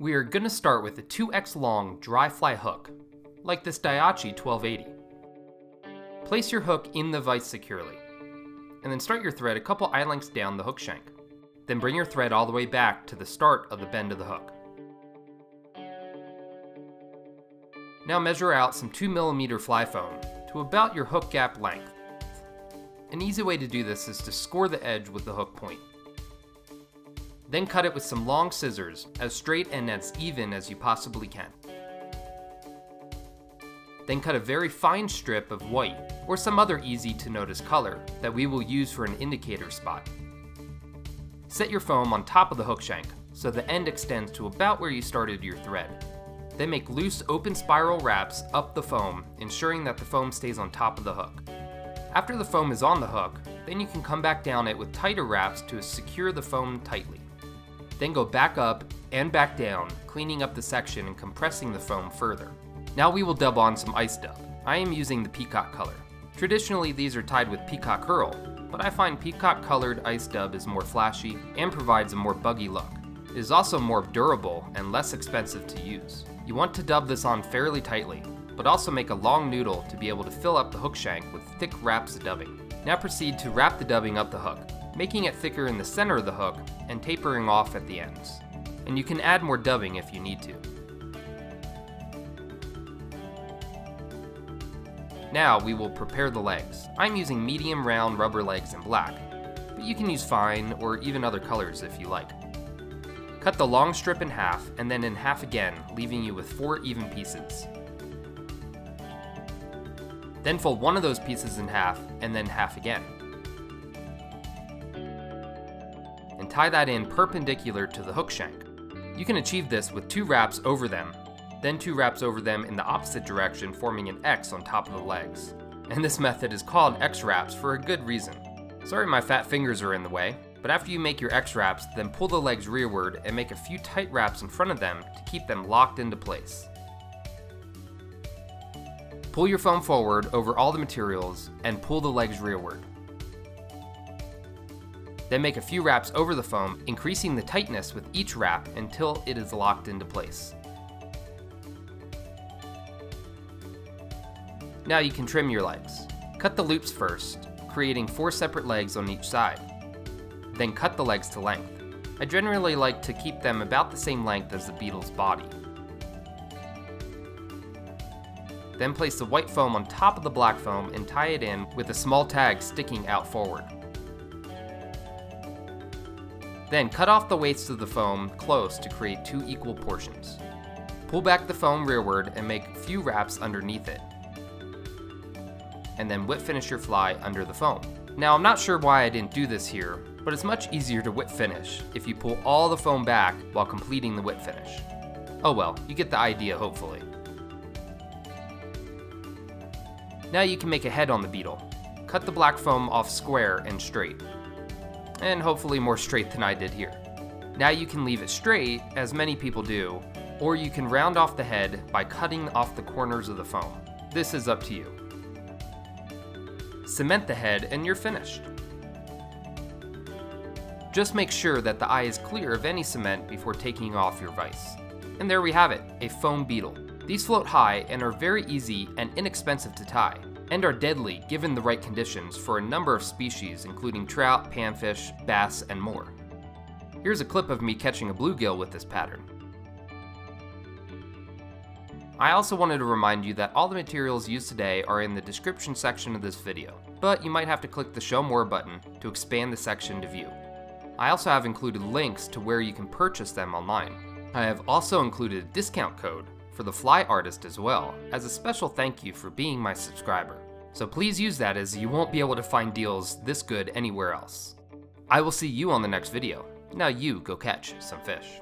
We are going to start with a 2x long dry fly hook, like this Daiichi 1280. Place your hook in the vise securely, and then start your thread a couple eye lengths down the hook shank. Then bring your thread all the way back to the start of the bend of the hook. Now measure out some 2mm fly foam to about your hook gap length. An easy way to do this is to score the edge with the hook point. Then cut it with some long scissors, as straight and as even as you possibly can. Then cut a very fine strip of white, or some other easy to notice color, that we will use for an indicator spot. Set your foam on top of the hook shank, so the end extends to about where you started your thread. Then make loose open spiral wraps up the foam, ensuring that the foam stays on top of the hook. After the foam is on the hook, then you can come back down it with tighter wraps to secure the foam tightly. Then go back up and back down, cleaning up the section and compressing the foam further. Now we will dub on some ice dub. I am using the peacock color. Traditionally these are tied with peacock herl, but I find peacock colored ice dub is more flashy and provides a more buggy look. It is also more durable and less expensive to use. You want to dub this on fairly tightly, but also make a long noodle to be able to fill up the hook shank with thick wraps of dubbing. Now proceed to wrap the dubbing up the hook making it thicker in the center of the hook and tapering off at the ends. And you can add more dubbing if you need to. Now we will prepare the legs. I'm using medium round rubber legs in black, but you can use fine or even other colors if you like. Cut the long strip in half and then in half again, leaving you with four even pieces. Then fold one of those pieces in half and then half again. Tie that in perpendicular to the hook shank. You can achieve this with two wraps over them, then two wraps over them in the opposite direction forming an X on top of the legs. And this method is called X wraps for a good reason. Sorry my fat fingers are in the way, but after you make your X wraps, then pull the legs rearward and make a few tight wraps in front of them to keep them locked into place. Pull your foam forward over all the materials and pull the legs rearward. Then make a few wraps over the foam, increasing the tightness with each wrap until it is locked into place. Now you can trim your legs. Cut the loops first, creating four separate legs on each side. Then cut the legs to length. I generally like to keep them about the same length as the beetle's body. Then place the white foam on top of the black foam and tie it in with a small tag sticking out forward. Then cut off the weights of the foam close to create two equal portions. Pull back the foam rearward and make a few wraps underneath it. And then whip finish your fly under the foam. Now I'm not sure why I didn't do this here, but it's much easier to whip finish if you pull all the foam back while completing the whip finish. Oh well, you get the idea hopefully. Now you can make a head on the beetle. Cut the black foam off square and straight and hopefully more straight than I did here. Now you can leave it straight, as many people do, or you can round off the head by cutting off the corners of the foam. This is up to you. Cement the head and you're finished. Just make sure that the eye is clear of any cement before taking off your vise. And there we have it, a foam beetle. These float high and are very easy and inexpensive to tie and are deadly given the right conditions for a number of species including trout, panfish, bass, and more. Here's a clip of me catching a bluegill with this pattern. I also wanted to remind you that all the materials used today are in the description section of this video, but you might have to click the show more button to expand the section to view. I also have included links to where you can purchase them online. I have also included a discount code for the Fly Artist as well, as a special thank you for being my subscriber. So please use that as you won't be able to find deals this good anywhere else. I will see you on the next video. Now you go catch some fish.